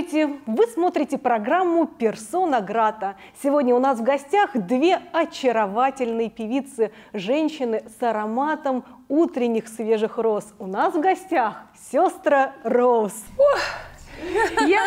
Здравствуйте! Вы смотрите программу «Персона Грата». Сегодня у нас в гостях две очаровательные певицы, женщины с ароматом утренних свежих роз. У нас в гостях сестра Роуз. Я,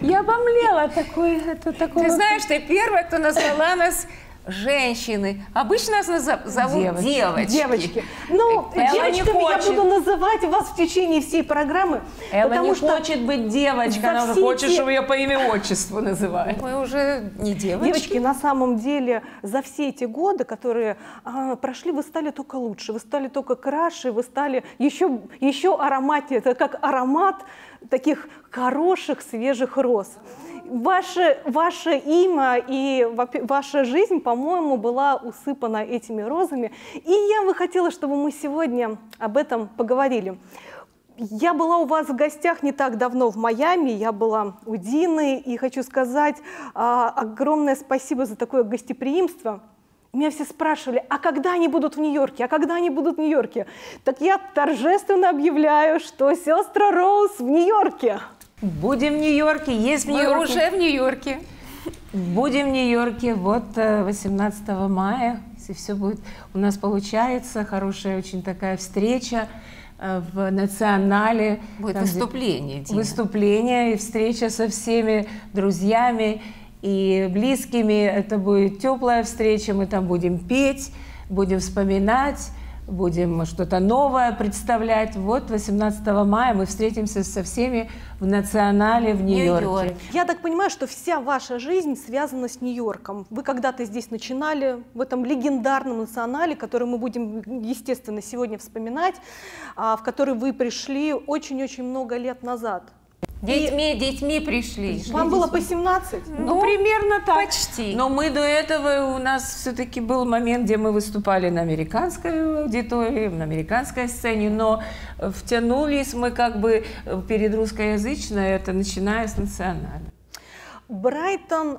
я обомлела от такой, это, такого... Ты знаешь, ты первая, кто назвала нас женщины. Обычно нас назов- зовут Девочки. девочки. Девочки. Ну, Элла девочками я буду называть вас в течение всей программы, Элла потому не что хочет быть девочкой, она уже хочет, эти- чтобы ее по имя-отчеству называли. Мы уже не девочки. Девочки, на самом деле, за все эти годы, которые а, прошли, вы стали только лучше, вы стали только краше, вы стали еще, еще ароматнее. Это как аромат таких хороших, свежих роз. Ваше, ваше имя и ваша жизнь, по-моему, была усыпана этими розами. И я бы хотела, чтобы мы сегодня об этом поговорили. Я была у вас в гостях не так давно в Майами, я была у Дины, и хочу сказать а, огромное спасибо за такое гостеприимство. Меня все спрашивали, а когда они будут в Нью-Йорке, а когда они будут в Нью-Йорке? Так я торжественно объявляю, что сестра Роуз в Нью-Йорке. Будем в Нью-Йорке, есть в Мы Нью-Йорке. уже в Нью-Йорке. Будем в Нью-Йорке вот э, 18 мая, если все будет у нас получается, хорошая очень такая встреча э, в национале. Будет Там, выступление, Дина. Выступление и встреча со всеми друзьями и близкими. Это будет теплая встреча, мы там будем петь, будем вспоминать, будем что-то новое представлять. Вот 18 мая мы встретимся со всеми в национале в Нью-Йорке. Нью-Йорк. Я так понимаю, что вся ваша жизнь связана с Нью-Йорком. Вы когда-то здесь начинали, в этом легендарном национале, который мы будем, естественно, сегодня вспоминать, а, в который вы пришли очень-очень много лет назад. Детьми, детьми пришли. Вам было по 17? Ну, примерно так. почти. Но мы до этого, у нас все-таки был момент, где мы выступали на американской аудитории, на американской сцене, но втянулись мы как бы э, перед русскоязычной, это начиная с национальной. Брайтон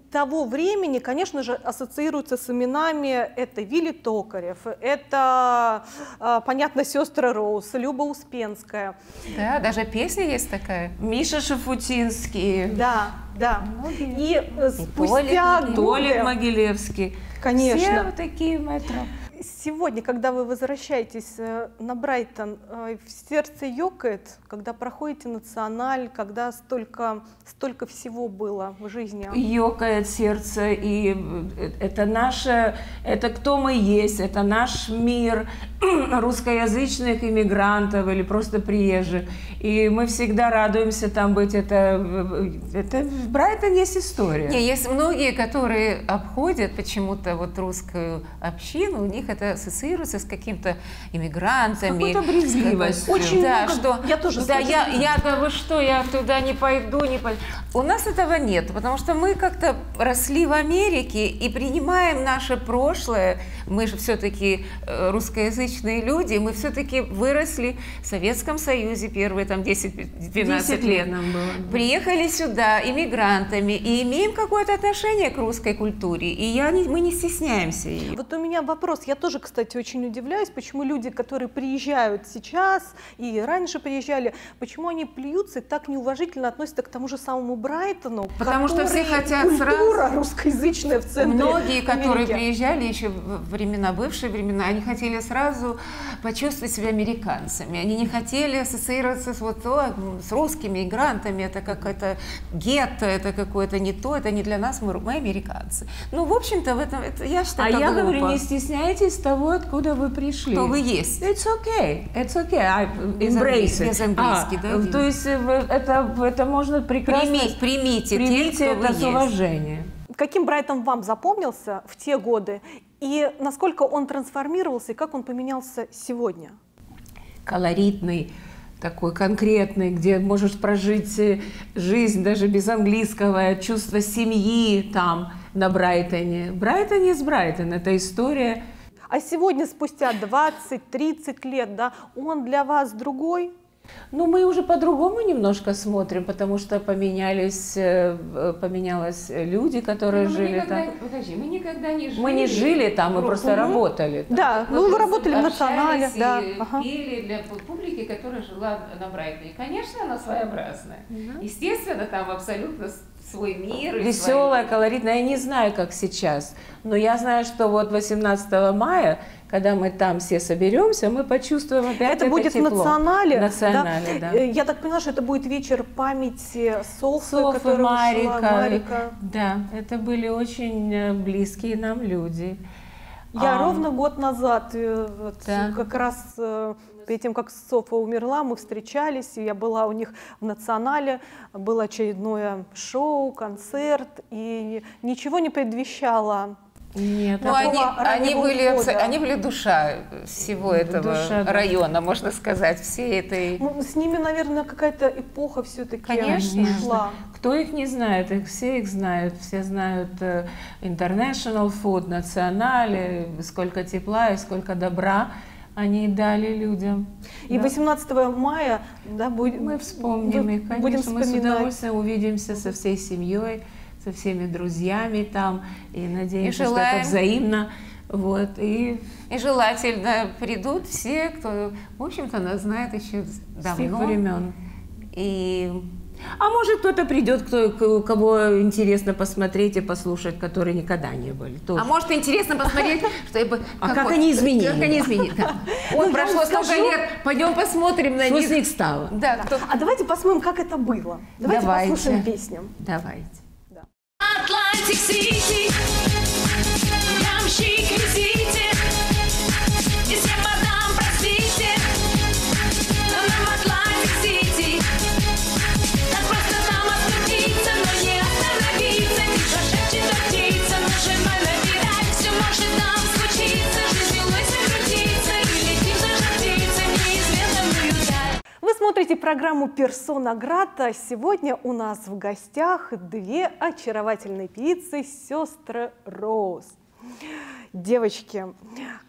того времени, конечно же, ассоциируется с именами это Вилли Токарев, это, а, понятно, сестра Роуз, Люба Успенская. Да, даже песня есть такая. Миша Шафутинский, Да, да. И э, Толик спустя. Толик Могилевский. Конечно. Все вот такие метро. Сегодня, когда вы возвращаетесь э, на Брайтон, э, в сердце ёкает, когда проходите националь, когда столько, столько всего было в жизни. Ёкает сердце, и э, это наше, это кто мы есть, это наш мир русскоязычных иммигрантов или просто приезжих. И мы всегда радуемся там быть. Это, это в Брайтоне есть история. Не, есть многие, которые обходят почему-то вот русскую общину, у них это ассоциируется с каким-то иммигрантами. какой-то брезгливостью. Очень да, много- что, я тоже да, я, я, да вы что, я туда не пойду, не пойду. У нас этого нет, потому что мы как-то росли в Америке и принимаем наше прошлое. Мы же все-таки русскоязычные люди, мы все-таки выросли в Советском Союзе первые там 10-12 10 лет. лет нам было. Приехали сюда иммигрантами и имеем какое-то отношение к русской культуре. И я не- мы не стесняемся ее. Вот у меня вопрос. Я тоже, кстати, очень удивляюсь, почему люди, которые приезжают сейчас и раньше приезжали, почему они плюются и так неуважительно относятся к тому же самому Брайтону, Потому что все хотят культура русскоязычная в центре Многие, которые Америки. приезжали еще в времена, бывшие времена, они хотели сразу почувствовать себя американцами. Они не хотели ассоциироваться с, вот, «О, с русскими мигрантами. Это какое-то гетто, это какое-то не то, это не для нас, мы, мы американцы. Ну, в общем-то, в этом, это, я А считаю, это я глупо. говорю, не стесняйтесь того, откуда вы пришли. Кто вы есть. It's okay, it's okay, I embrace it. без английский, да, А, Дина? То есть э, это, это можно прекрасно... Прими- примите примите кто вы это с уважением. Каким Брайтон вам запомнился в те годы и насколько он трансформировался и как он поменялся сегодня? колоритный, такой конкретный, где можешь прожить э, жизнь даже без английского, чувство семьи там, на Брайтоне. Брайтон есть Брайтон, это история. А сегодня, спустя 20-30 лет, да, он для вас другой? Ну, мы уже по-другому немножко смотрим, потому что поменялись, э, поменялось люди, которые Но мы жили никогда- там. Подожди, мы никогда не жили. Мы не жили там, мы просто Мгм. работали. там. Да, Мы ну вы просто работали в национале, да. и ага. пели для пу- публики, которая жила на Брайтоне. И, конечно, она своеобразная. Естественно, там абсолютно свой мир. Веселая, свои- колоритная. Я не знаю, как сейчас, но я знаю, что вот 18 мая, когда мы там все соберемся, мы почувствуем опять Это будет в тепло. национале. Национале, да. Э, Я так понимаю, что это будет вечер памяти Софы, Софы, которая ушла, Марика. Марика. Да, это были очень э, близкие нам люди. Я А, ровно год назад, э, вот, Да. как раз перед тем, как Софа умерла, мы встречались, и я была у них в Национале, было очередное шоу, концерт, и ничего не предвещало. Нет, Ну, они, они, были, они были душа всего этого Душа, да. района, можно сказать, всей этой... Ну, с ними, наверное, какая-то эпоха все-таки Конечно. шла. Кто их не знает? Их все их знают. Все знают э, International Food, Национале, сколько тепла и сколько добра они дали людям. И Да. 18 мая да, будет, Мы вспомним вы- их, конечно, будем мы с удовольствием увидимся со всей семьей, со всеми друзьями там, и надеемся, И что это взаимно. Вот, и И желательно придут все, кто, в общем-то, нас знает еще с тех давно. времен. И А может кто-то придет, кто, к- кого интересно посмотреть и послушать, которые никогда не были. тоже. А может интересно посмотреть, что я бы... А как они изменили? Как они изменили, да. Ну, Вот я прошло столько лет, пойдем посмотрим на Что них. с них стало? Да, кто... А давайте посмотрим, как это было. Давайте, Давайте. послушаем песню. Давайте. Atlantic City Ямщик программу «Персона Грата». Сегодня у нас в гостях две очаровательные певицы, сестры Роуз. Девочки,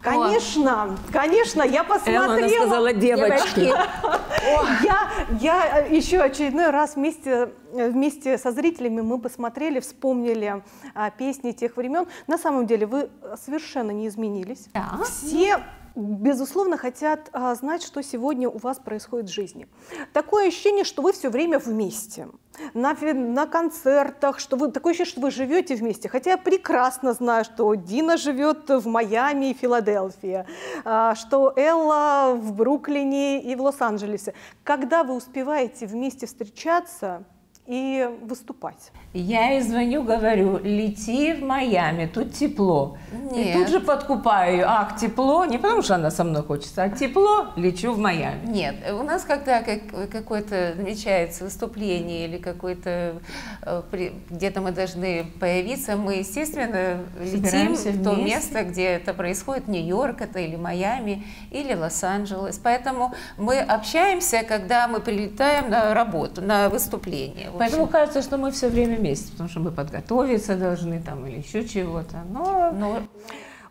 конечно, конечно, я посмотрела. она сказала девочки. Я, я еще очередной раз вместе, вместе со зрителями мы посмотрели, вспомнили а, песни тех времен. На самом деле вы совершенно не изменились. Да. Все безусловно, хотят а, знать, что сегодня у вас происходит в жизни. Такое ощущение, что вы все время вместе. На, на концертах, что вы такое ощущение, что вы живете вместе. Хотя я прекрасно знаю, что Дина живет в Майами и Филадельфии, а, что Элла в Бруклине и в Лос-Анджелесе. Когда вы успеваете вместе встречаться и выступать? Я ей звоню, говорю, лети в Майами, тут тепло. И Нет. тут же подкупаю ее. Ах, тепло, не потому что она со мной хочется, а тепло, лечу в Майами. Нет, у нас когда как, какое-то намечается выступление или какое-то э, где-то мы должны появиться, мы, естественно, летим Собираемся в то вместе. место, где это происходит, Нью-Йорк это или Майами, или Лос-Анджелес. Поэтому мы общаемся, когда мы прилетаем на работу, на выступление. Поэтому кажется, что мы все время вместе, потому что мы подготовиться должны там или еще чего-то. Но ну,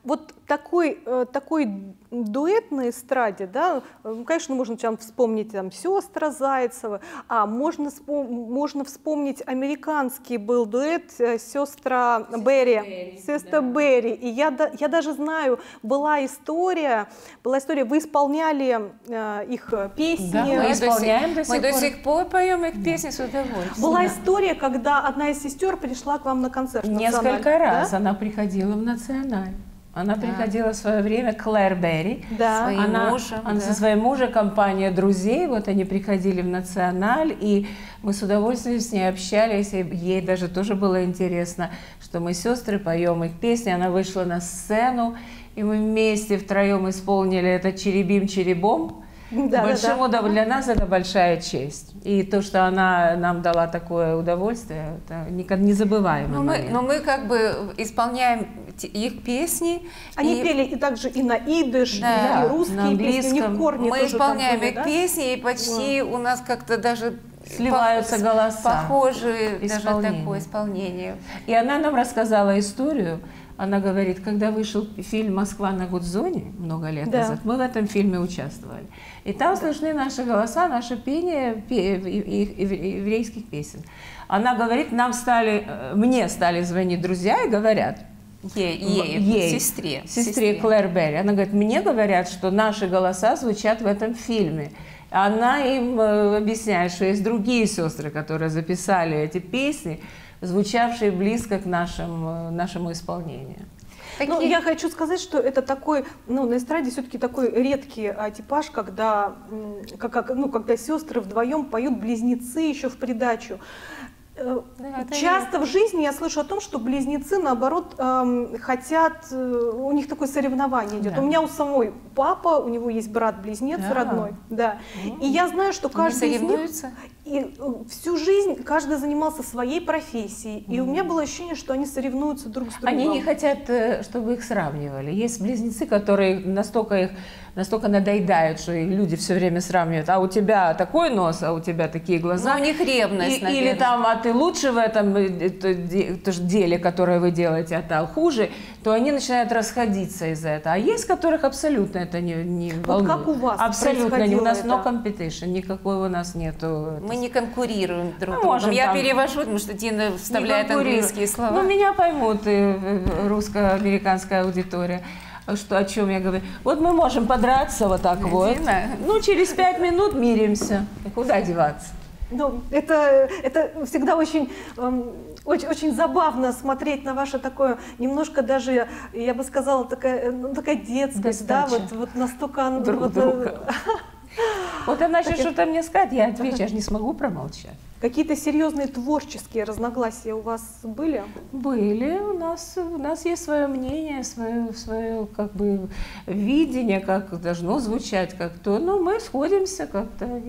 Вот такой, э, такой дуэт на эстраде, да, э, конечно, можно там вспомнить там сестра Зайцева, а можно, можно вспомнить американский был дуэт э, сестра Берри, сестра Берри. И я, да- я даже знаю, была история, была история, вы исполняли э, их песни. Да, мы, мы до исполняем сих, до мы сих до пор. сих пор поем их песни с удовольствием. Была история, когда одна из сестер пришла к вам на концерт. несколько «Националь», да? раз она приходила в Националь. Она приходила в свое время, Клэр Берри. Да. Своим она, мужем, она да. со своим мужем, компания друзей, вот они приходили в Националь, и мы с удовольствием с ней общались, и ей даже тоже было интересно, что мы сестры поем их песни, она вышла на сцену, и мы вместе втроем исполнили это «Черебим-черебом», Да, да, Большому да. удов- для нас это большая честь. И то, что она нам дала такое удовольствие, это никогда не забываемый Но Ну, мы, но мы как бы исполняем их песни. Они и- пели и также и на идыш, Да, и русские на песни, у них английском. корни Мы тоже там исполняем были, их да? песни, и почти у нас как-то даже Сливаются пох- голоса. Похожие даже такое исполнение. И она нам рассказала историю. Она говорит, когда вышел фильм «Москва на Гудзоне» много лет Да. назад, мы в этом фильме участвовали. И там слышны наши голоса, наше пение и- еврейских песен. Она говорит, нам стали, э, мне стали звонить друзья и говорят, Ей, ей, сестре. сестре Клэр Берри. Она говорит, мне говорят, что наши голоса звучат в этом фильме. Она им э, объясняет, что есть другие сестры, которые записали эти песни, звучавшие близко к нашим, э, нашему исполнению. Ну, я хочу сказать, что это такой, ну, на эстраде все-таки такой редкий а, типаж, когда, как, как, ну, когда сестры вдвоем поют близнецы еще в придачу. Да, это Часто в жизни я слышу о том, что близнецы, наоборот, эм, хотят, э, у них такое соревнование идет. Да. У меня у самой папа, у него есть брат-близнец Да. родной, да. И я знаю, что каждый из них? И э, всю жизнь каждый занимался своей профессией. И у меня было ощущение, что они соревнуются друг с другом. Они не хотят, э, чтобы их сравнивали. Есть близнецы, которые настолько их настолько надоедают, что их люди все время сравнивают. А у тебя такой нос, а у тебя такие глаза. Ну, у них ревность, И- наверное. Или там, а ты лучше в этом э, деле, которое вы делаете, а та хуже, то они начинают расходиться из-за этого. А есть, которых абсолютно это не, не волнует. как у вас Абсолютно. не. У нас это? no competition, никакой у нас нету. Мы не конкурируем друг Ну, другом. можем Я там- перевожу, потому что Дина вставляет английские слова. Ну, меня поймут э, э, русско-американская аудитория. Что, о чем я говорю? Вот мы можем подраться вот так вот. Дина. Ну, через пять минут миримся. И Куда деваться? Ну, это, это всегда очень, эм, очень, очень забавно смотреть на ваше такое, немножко даже, я бы сказала, такая, ну, такая детскость, да, вот, вот настолько... Друг вот, э, друга. Вот она сейчас что-то мне скажет, я отвечу, я же не смогу промолчать. Какие-то серьезные творческие разногласия у вас были? Были, у нас, у нас есть свое мнение, свое, свое как бы видение, как должно звучать, как то. Но мы сходимся как-то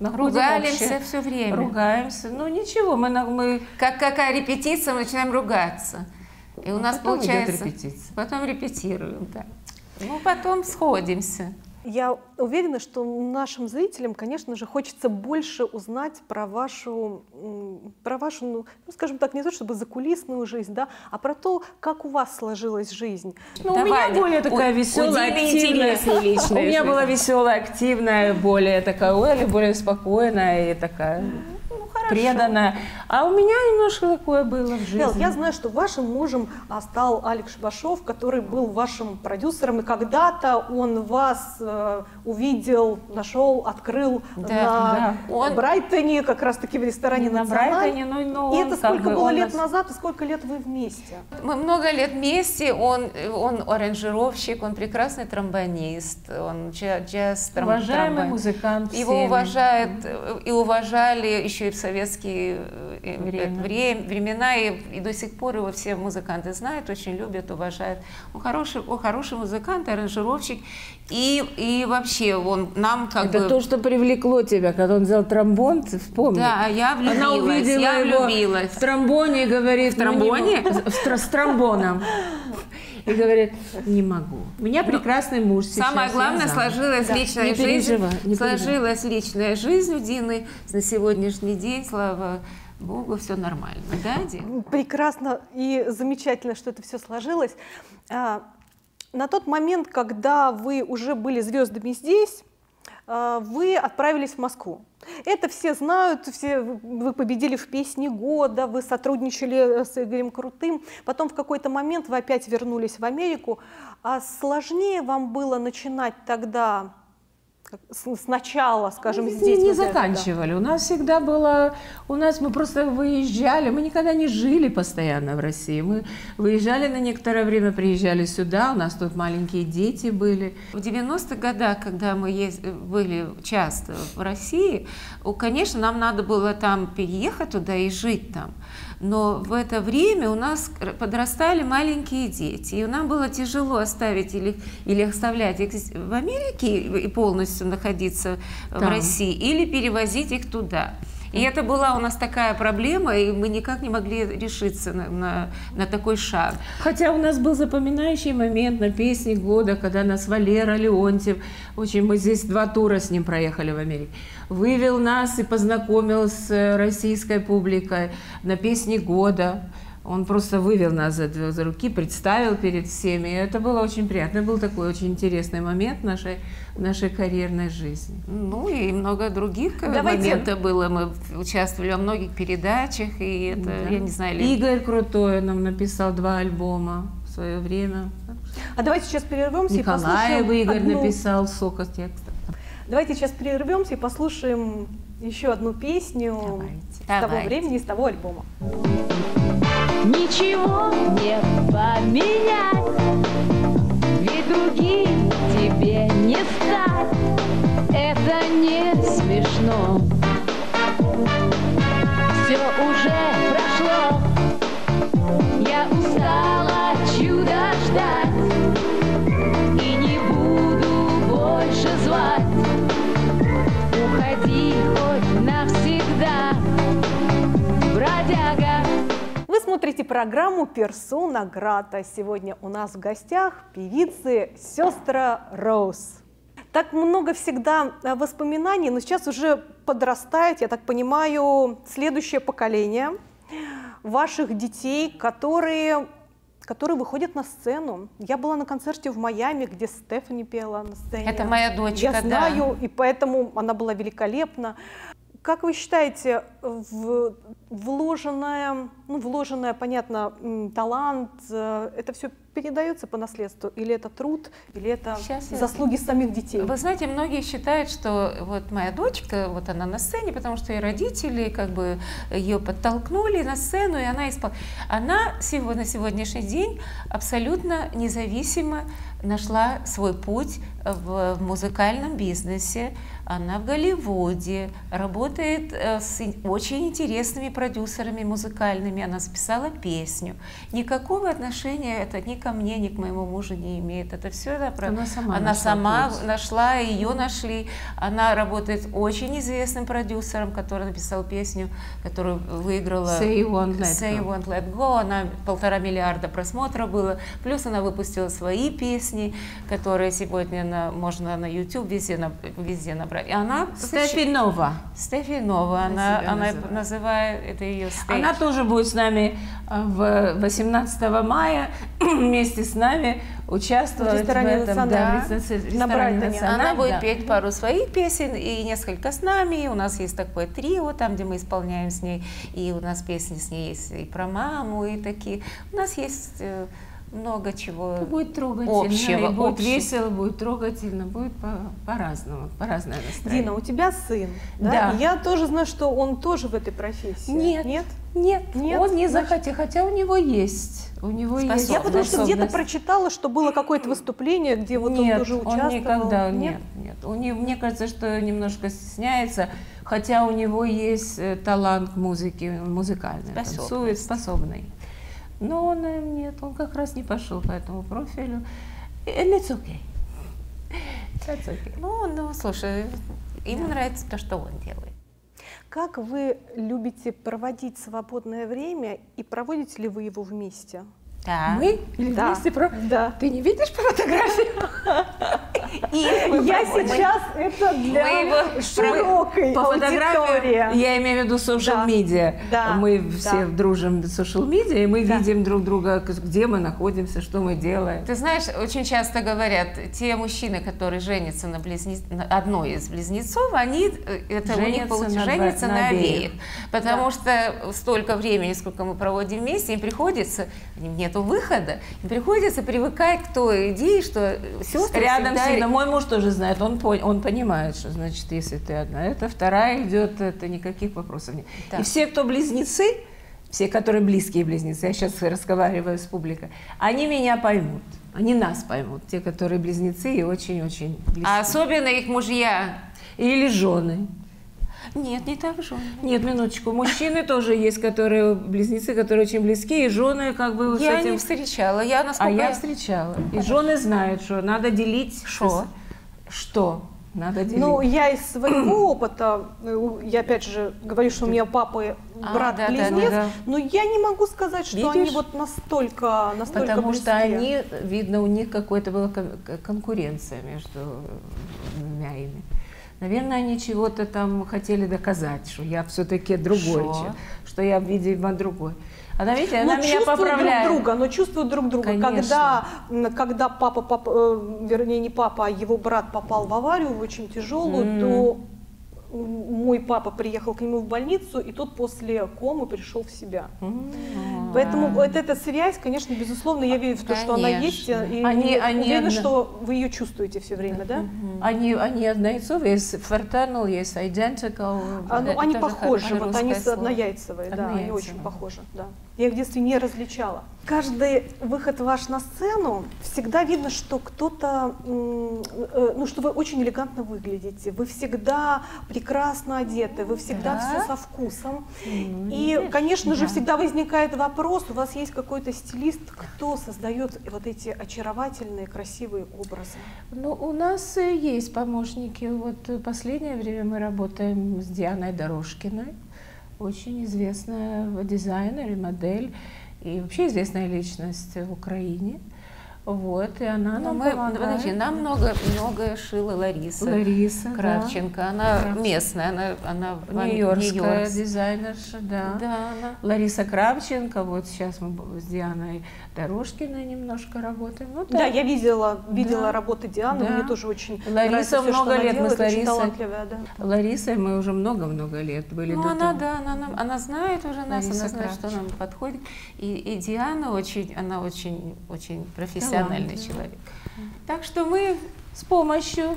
Ругаемся общее. все время. Ругаемся. Ну ничего, мы, мы Как какая репетиция, мы начинаем ругаться. И у нас потом идет получается... репетиция. Потом репетируем, да. Ну, потом сходимся. Я уверена, что нашим зрителям, конечно же, хочется больше узнать про вашу, про вашу, ну, ну, скажем так, не то чтобы закулисную жизнь, да, а про то, как у вас сложилась жизнь. Ну, у Давай, меня более у- такая у веселая, активная. У меня была веселая, активная, более такая, Уэлли, более спокойная и такая преданная. А у меня немножко такое было в жизни. Эл, я знаю, что вашим мужем а, стал Алекс Шбашов, который был вашим продюсером, и когда-то он вас э, увидел, нашел, открыл Да, на да. Он- Брайтоне, как раз-таки в ресторане Не на. Брайтоне, но, но И это сколько бы, было лет нас- назад, и сколько лет вы вместе? Мы много лет вместе, он, он аранжировщик, он прекрасный тромбонист, он джа- джаз тром- Уважаемый тромбон- музыкант Его уважают э, и уважали еще и в советские э, Время. вре- времена, и, и до сих пор его все музыканты знают, очень любят, уважают. Он хороший, он хороший музыкант, аранжировщик, и, и вообще он нам как Это бы... то, что привлекло тебя, когда он взял тромбон, ты вспомни. Да, я Она влюбилась, увидела я его влюбилась. в тромбоне и говорит... В «Ну, не тромбоне? с, с тромбоном. И говорит, не могу. У меня прекрасный муж сейчас. Самое главное, замуж». сложилась Да, личная не жизнь. не переживай. сложилась личная жизнь у Дины на сегодняшний день, слава Богу, все нормально, да, Дин? Прекрасно и замечательно, что это все сложилось. А, На тот момент, когда вы уже были звездами здесь, вы отправились в Москву. Это все знают, все, вы победили в песне года, вы сотрудничали с Игорем Крутым, потом в какой-то момент вы опять вернулись в Америку. А сложнее вам было начинать тогда сначала, скажем, Мы здесь? не, не вот это, да? заканчивали. У нас всегда было, у нас мы просто выезжали, мы никогда не жили постоянно в России. Мы выезжали на некоторое время, приезжали сюда, у нас тут маленькие дети были. В 90-х годах, когда мы ез- были часто в России, конечно, нам надо было там переехать туда и жить там. Но в это время у нас подрастали маленькие дети, и нам было тяжело оставить или, или оставлять их в Америке и полностью находиться в Там. России, или перевозить их туда. И это была у нас такая проблема, и мы никак не могли решиться на, на, на такой шаг. Хотя у нас был запоминающий момент на песне года, когда нас Валера Леонтьев, очень мы здесь два тура с ним проехали в Америке, вывел нас и познакомил с э, российской публикой на песне года. Он просто вывел нас за, за руки, представил перед всеми. И это было очень приятно. Был такой очень интересный момент в нашей, нашей карьерной жизни. Ну и много других э, Давайте- моментов было. Мы участвовали во многих передачах, и это, Да. я не знаю, ли- Игорь Крутой нам написал два альбома в свое время. А давайте сейчас прервемся и Николаев послушаем Игорь одну- написал сока текста. Давайте сейчас прервемся и послушаем еще одну песню Давайте. с того Давайте. времени, с того альбома. Ничего не поменять, ведь другим тебе не стать. Это не смешно. Все уже смотрите программу «Персона Грата». Сегодня у нас в гостях певицы сестра Роуз. Так много всегда э, воспоминаний, но сейчас уже подрастает, я так понимаю, следующее поколение ваших детей, которые, которые выходят на сцену. Я была на концерте в Майами, где Стефани пела на сцене. Это моя дочка, Я да. знаю, и поэтому она была великолепна. Как вы считаете, в, вложенное, ну, вложенное, понятно, талант, э, это все передается по наследству? Или это труд, или это я- заслуги самих детей? Вы знаете, многие считают, что вот моя дочка, вот она на сцене, потому что и родители как бы ее подтолкнули на сцену, и она испол... Она сего- на сегодняшний день абсолютно независимо нашла свой путь в музыкальном бизнесе. Она в Голливуде, работает э, с очень интересными продюсерами музыкальными. Она записала песню. Никакого отношения это ни ко мне, ни к моему мужу не имеет. Это все это про... Она сама Она нашла сама путь. нашла, ее нашли. Она работает очень известным продюсером, который написал песню, которую выиграла Say You Won't Let Say You. Won't Let Go. Она полтора миллиарда просмотров было. Плюс она выпустила свои песни, которые сегодня на- можно на YouTube везде, на- везде набрать. И она Стефи Нова. Стефи Нова, она, она называет. Это ее стейдж. Она тоже будет с нами э, в 18 мая вместе с нами участвовать В ресторане этом. «Националь». Да, На в ресторане Брайтоне. «Националь», Она будет да. петь пару своих песен и несколько с нами. У нас есть такое трио, там, где мы исполняем с ней. И у нас песни с ней есть и про маму, и такие. У нас есть э, много чего. Будет трогательно, Общего, и будет общего. весело, будет трогательно, будет по- по-разному, по разное настроение. Дина, у тебя сын, да? Да. Я тоже знаю, что он тоже в этой профессии. Нет. Нет? Нет, Нет? он не Значит- захотел, хотя у него есть, у него есть. Я потому что где-то прочитала, что было какое-то выступление, где вот нет, он тоже участвовал. он никогда, нет, нет. У него, мне кажется, что немножко стесняется, хотя у него есть э, талант к музыке, он музыкальный, танцует, способный. Но он э, нет, он как раз не пошел по этому профилю. And it's okay. That's okay. Ну, ну, слушай, ему нравится то, что он делает. Как вы любите проводить свободное время и проводите ли вы его вместе? Да. Мы или Да. вместе про- Да. Ты не видишь по фотографии? И Я сейчас это для Мы его широкой По фотографии, аудитории. я имею в виду social Да. media. Да. Мы Да. все дружим в social media, и мы Да. видим друг друга, где мы находимся, что мы делаем. Ты знаешь, очень часто говорят, те мужчины, которые женятся на, близне- на одной из близнецов, они э, это у них получается женятся на на, обеих. обеих. Потому что столько времени, сколько мы проводим вместе, им приходится, им нету выхода, им приходится привыкать к той идее, что сестры Рядом всегда- сильно. Мой муж тоже знает, он, пон- он понимает, что значит, если ты одна, это вторая идет, это никаких вопросов нет. Да. И все, кто близнецы, все, которые близкие близнецы, я сейчас разговариваю с публикой, они меня поймут, они нас поймут, те, которые близнецы и очень-очень близкие. А особенно их мужья. Или жены. Нет, не так же. Нет, минуточку. Мужчины тоже есть, которые близнецы, которые очень близкие, и жены как бы с Я этим... не встречала. Я А насколько я встречала. И жены знают, что надо делить... Что? Что? надо делить. Ну, я из своего опыта, э, я опять же говорю, что у меня папа э, А, брат-близнец, да, да, да. но я не могу сказать, что они Видишь? вот настолько, настолько Потому что близки. они, видно, у них какая-то была конкуренция между э, двумя ими. Наверное, они чего-то там хотели доказать, что я все-таки другой, Шо? что я, видимо, другой. Она, видите, Ну, она меня чувствуют поправляет. друг друга, но чувствуют друг друга. Конечно. Когда, когда папа, папа, э, вернее, не папа, а его брат попал в аварию в очень тяжелую, М. то мой папа приехал к нему в больницу, и тот после комы пришел в себя. М. Поэтому вот эта связь, конечно, безусловно, я верю в то, что она есть, Конечно. и Они- они уверена, что вы ее чувствуете все время, да? Они, они однояйцовые, есть fraternal, есть identical. А, ну, они похожи, вот они слово. однояйцевые, да, они очень похожи, да. Я их в детстве не различала. Каждый выход ваш на сцену всегда видно, что кто-то, э, ну, что вы очень элегантно выглядите, вы всегда прекрасно одеты, вы всегда Да? все со вкусом. Ну, И, конечно же, да. всегда возникает вопрос, у вас есть какой-то стилист, кто создает вот эти очаровательные, красивые образы? Ну, у нас э, есть помощники. Вот э, последнее время мы работаем с Дианой Дорожкиной, очень известная дизайнер и модель, и вообще известная личность в Украине. Вот, и она Ну, нам мы, помогает. подожди, нам много, многое шила Лариса. Лариса, да. Кравченко. Она Кравченко. местная, она, она Нью-Йоркская Нью-Йоркс. дизайнерша, да. Да, она. Лариса Кравченко, вот сейчас мы с Дианой Дорожкиной немножко работаем. Ну, Да, я видела, видела Да. работы Дианы, Да. мне тоже очень Лариса нравится что много она лет, мы делает, с очень Ларисой- талантливая, да. Ларисой мы уже много-много лет были Ну, она, того. да, она, нам- она знает уже нас, Лариса она знает, что Кравченко. нам подходит. И, и Диана очень, она очень, очень профессиональный Талантливая. человек. Так что мы С помощью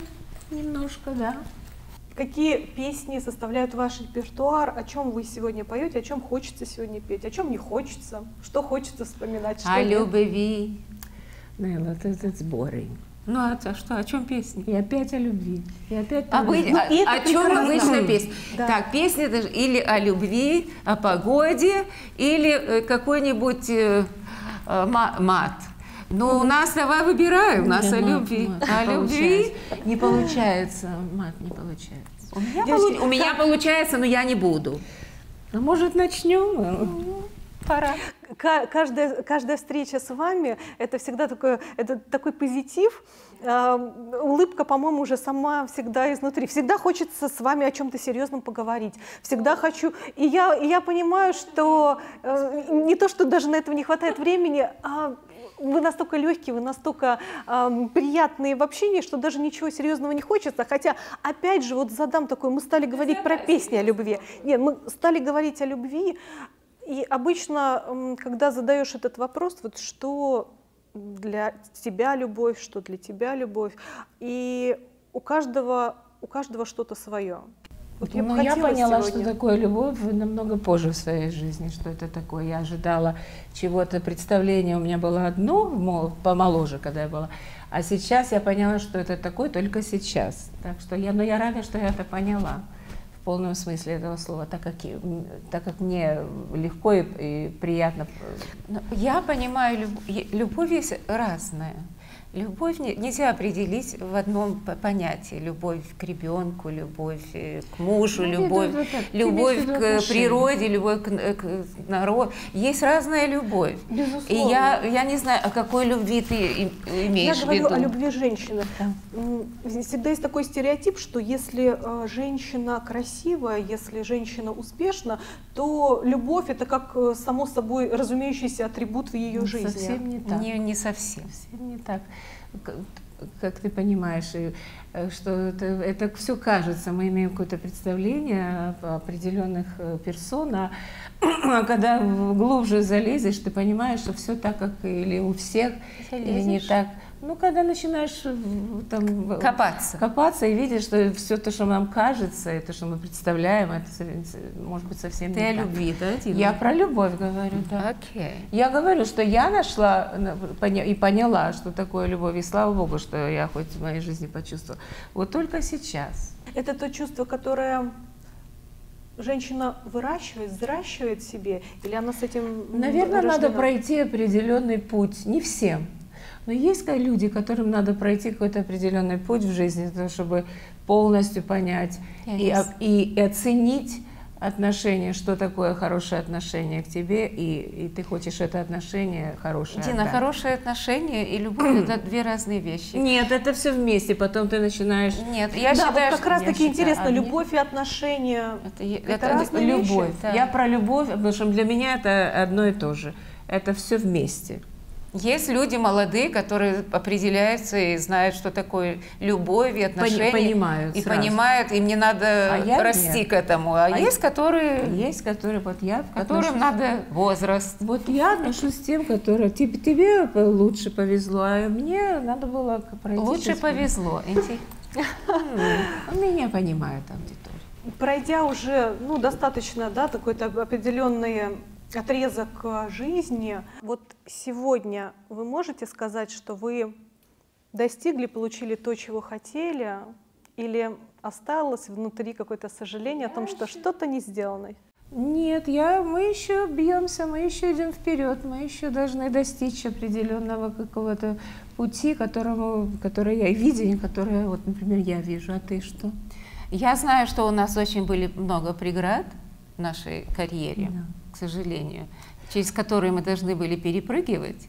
немножко, да. Какие песни составляют ваш репертуар? О чем вы сегодня поете? О чем хочется сегодня петь? О чем не хочется? Что хочется вспоминать? Что о нет? любви. Нелла, это, это boring. Ну, а то что, о чем песни? И опять о любви. И опять А о вы-. Ну, о, и это о чем обычно песня? Да. Так, песня это же или о любви, о погоде, или э, какой-нибудь э, э, ма- мат. Ну, у нас давай выбирай, у нас о любви. мат, О любви. Не получается, мат, не получается. У меня, Девочки, полу- у меня получается, но я не буду. Ну, может, начнем? Пора. Ка- Каждая, каждая встреча с вами – это всегда такой, это такой позитив. А, Улыбка, по-моему, уже сама всегда изнутри. Всегда хочется с вами о чем-то серьезном поговорить. Всегда хочу. И я, и я понимаю, что э, не то, что даже на этого не хватает времени, а вы настолько легкие, вы настолько ам, приятные в общении, что даже ничего серьезного не хочется. Хотя, опять же, вот задам такой, мы стали говорить про песни о любви. Нет, мы стали говорить о любви, и обычно, когда задаешь этот вопрос, вот что для тебя любовь, что для тебя любовь, и у каждого, у каждого что-то свое. Вот бы ну, я поняла, сегодня- что такое любовь намного позже в своей жизни, что это такое. Я ожидала чего-то, представление у меня было одно, мол, помоложе, когда я была, а сейчас я поняла, что это такое только сейчас. Так что я, но я рада, что я это поняла в полном смысле этого слова, так как, так как мне легко и, и приятно. Я понимаю, люб- е- любовь есть разная. Любовь не- нельзя определить в одном по- понятии. Любовь к ребенку, любовь э, к мужу, Ну, любовь, вот так, ты любовь к природе, любовь к, к народу. Есть разная любовь. И Безусловно. я, я не знаю, о какой любви ты и- имеешь Я в говорю виду. о любви женщины. Здесь Всегда есть такой стереотип, что если э, женщина красивая, если женщина успешна, то любовь это как э, само собой разумеющийся атрибут в ее жизни. Совсем не так. Не, не совсем. Совсем не так. Как ты понимаешь, и, э, что это, это все кажется, мы имеем какое-то представление о определенных э, персон, а когда в- глубже залезешь, ты понимаешь, что все так, как или у всех, или не Залезешь? так. Ну, когда начинаешь э, там, Копаться. копаться и видишь, что все то, что нам кажется, и то, что мы представляем, это может быть совсем Ты не о так. любви, да, Дина? Я про любовь говорю, да. Окей. Я говорю, что я нашла и поняла, что такое любовь, и слава Богу, что я хоть в моей жизни почувствовала. Вот только сейчас. Это то чувство, которое женщина выращивает, взращивает себе, или она с этим Наверное, надо рождена? пройти определенный путь, не всем. Но есть ка- люди, которым надо пройти какой-то определенный путь в жизни, для того, чтобы полностью понять о- и- и оценить отношения, что такое хорошее отношение к тебе, и, и ты хочешь это отношение хорошее. Дина, отдать. хорошие отношения и любовь это две разные вещи. Нет, это все вместе, потом ты начинаешь... Нет, я да, считаю, вот как раз таки интересно, мне- любовь и отношения. это, это это разные вещи. любовь. Да. Я про любовь, потому что для меня это одно и то же. Это все вместе. Есть люди молодые, которые определяются и знают, что такое любовь и отношения. понимают И сразу. понимают, им не надо А расти нет. к этому. А, А есть, которые, Есть, которые вот я которым отношусь- надо возраст. Вот я отношусь к тем, которые тебе, тебе лучше повезло, а мне надо было пройти. Лучше повезло. Меня понимают аудитория. Пройдя уже ну, достаточно да, такой-то определенный отрезок э, жизни, вот сегодня вы можете сказать, что вы достигли, получили то, чего хотели, или осталось внутри какое-то сожаление о том, что что-то не сделано? Нет, я, мы еще бьемся, мы еще идем вперед, мы еще должны достичь определенного какого-то пути, которому, который я видение, которое, вот, например, я вижу, а ты что? Я знаю, что у нас очень были много преград в нашей карьере, Да. Сожалению, через которые мы должны были перепрыгивать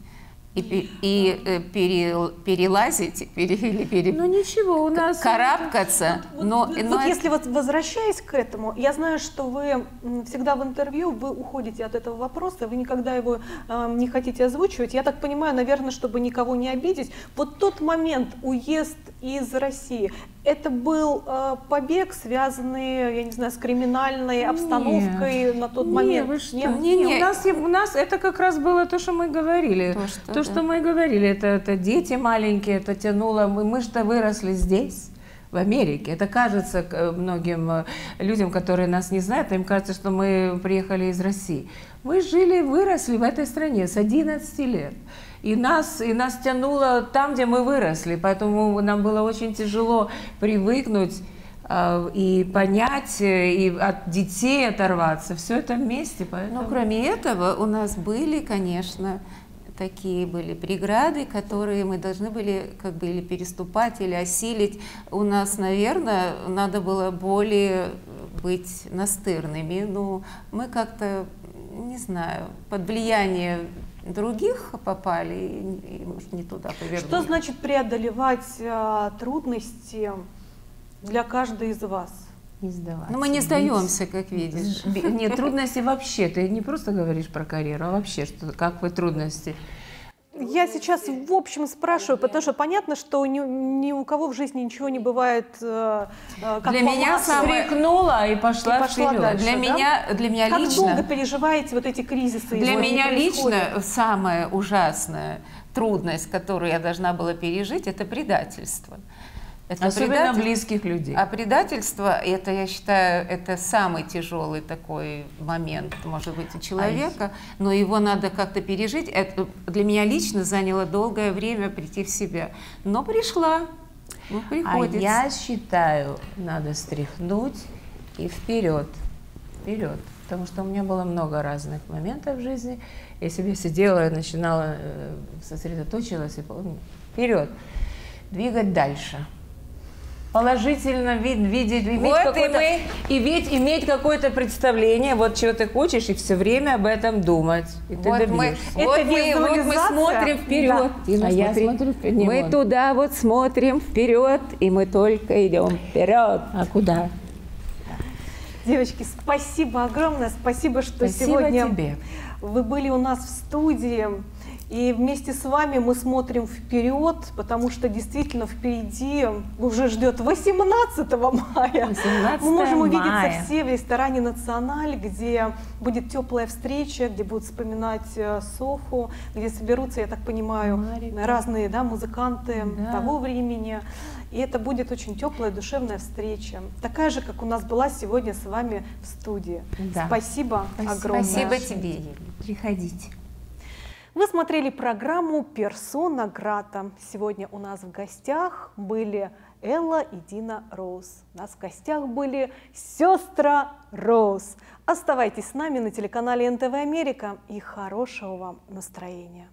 и, пе- и, э, пере- перелазить, пере- или пере- Ну ничего, у нас... карабкаться. Вот, но, вот но это- если вот возвращаясь к этому, я знаю, что вы всегда в интервью вы уходите от этого вопроса, вы никогда его э, не хотите озвучивать. Я так понимаю, наверное, чтобы никого не обидеть. Вот тот момент уезд из России, это был э, побег, связанный, я не знаю, с криминальной обстановкой на тот Не, момент? вы что? Нет? Не, не, у нас, у нас это как раз было то, что мы говорили. То, что, То, да. что мы говорили, это, это дети маленькие, это тянуло. Мы, мы что выросли здесь, в Америке. Это кажется э, многим э, людям, которые нас не знают, им кажется, что мы приехали из России. Мы жили, выросли в этой стране с 11 лет. И нас, и нас тянуло там, где мы выросли. Поэтому нам было очень тяжело привыкнуть э, и понять, и от детей оторваться. Все это вместе. Поэтому... Но кроме этого у нас были, конечно, такие были преграды, которые мы должны были как бы или переступать, или осилить. У нас, наверное, надо было более быть настырными. Ну, мы как-то, не знаю, под влияние других попали и, и, может, не туда повернули. Что значит преодолевать э, трудности для каждой из вас? Не сдаваться. Ну, мы не сдаемся, как видишь. Нет, трудности вообще. Ты не просто говоришь про карьеру, а вообще, что, как вы трудности. Я сейчас в общем спрашиваю, потому что понятно, что ни, ни у кого в жизни ничего не бывает э, э, как Для меня самое- Стряхнула и пошла, И пошла вперед. дальше. Для да? меня, для меня Как лично... долго переживаете вот эти кризисы? Для меня лично самая ужасная трудность, которую я должна была пережить, это предательство. Это Особенно предатель- близких людей. А предательство, это, я считаю, это самый тяжелый такой момент, может быть, у человека, но его надо как-то пережить. Это для меня лично заняло долгое время прийти в себя. Но пришла. Ну, А приходится. я считаю, надо стряхнуть и вперед. Вперед. Потому что у меня было много разных моментов в жизни. Я себе сидела начинала, э, сосредоточилась и вперед. Двигать дальше. Положительно вид, видеть, иметь Вот и какое-то, мы. и ведь иметь какое-то представление, вот чего ты хочешь, и все время об этом думать. И ты Вот мы. Это вот, мы, вот мы смотрим вперед. А я смотрю вперед. Мы вон. туда вот смотрим вперед, и мы только идем вперед. А куда? Девочки, спасибо огромное, спасибо, что Спасибо сегодня тебе. вы были у нас в студии. И вместе с вами мы смотрим вперед, потому что действительно впереди уже ждет 18 мая. 18 мы можем увидеться мая. все в ресторане «Националь», где будет теплая встреча, где будут вспоминать э, Софу, где соберутся, я так понимаю, Марика. разные да, музыканты Да. того времени. И это будет очень теплая, душевная встреча. Такая же, как у нас была сегодня с вами в студии. Да. Спасибо, огромное. Спасибо тебе. Приходите. Вы смотрели программу «Персона Грата». Сегодня у нас в гостях были Элла и Дина Роуз. У нас в гостях были сестра Роуз. Оставайтесь с нами на телеканале НТВ Америка и хорошего вам настроения.